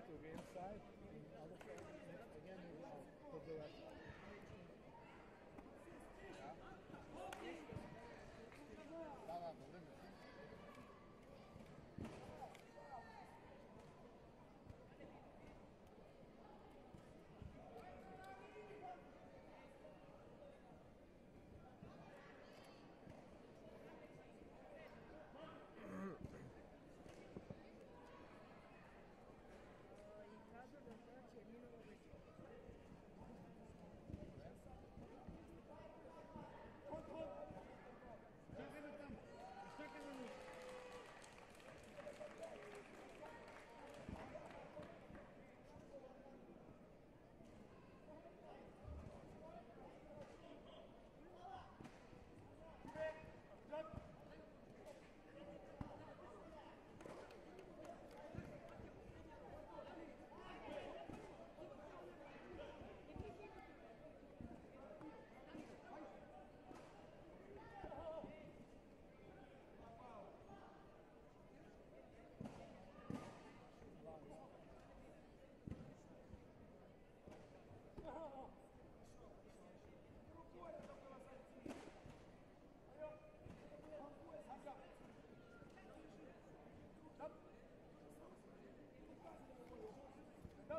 try to reinside in other again maybe I'll put the rest